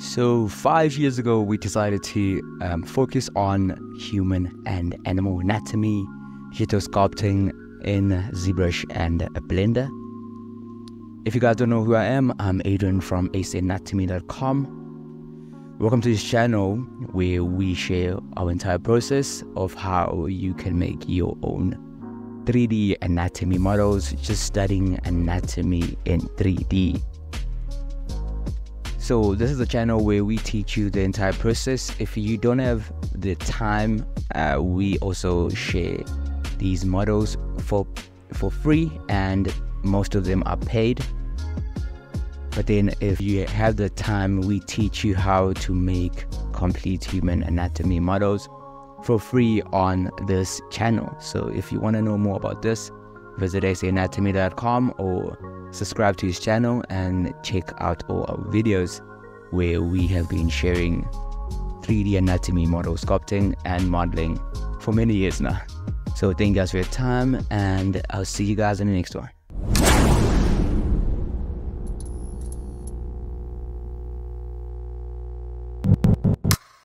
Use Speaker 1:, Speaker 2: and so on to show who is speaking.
Speaker 1: So, five years ago, we decided to um, focus on human and animal anatomy, digital sculpting in ZBrush and Blender. If you guys don't know who I am, I'm Adrian from saanatomy.com. Welcome to this channel where we share our entire process of how you can make your own 3D anatomy models, just studying anatomy in 3D. So this is a channel where we teach you the entire process. If you don't have the time, uh, we also share these models for for free, and most of them are paid. But then, if you have the time, we teach you how to make complete human anatomy models for free on this channel. So if you want to know more about this, visit saanatomy.com or subscribe to his channel and check out all our videos where we have been sharing 3D anatomy model sculpting and modeling for many years now. So thank you guys for your time and I'll see you guys in the next one.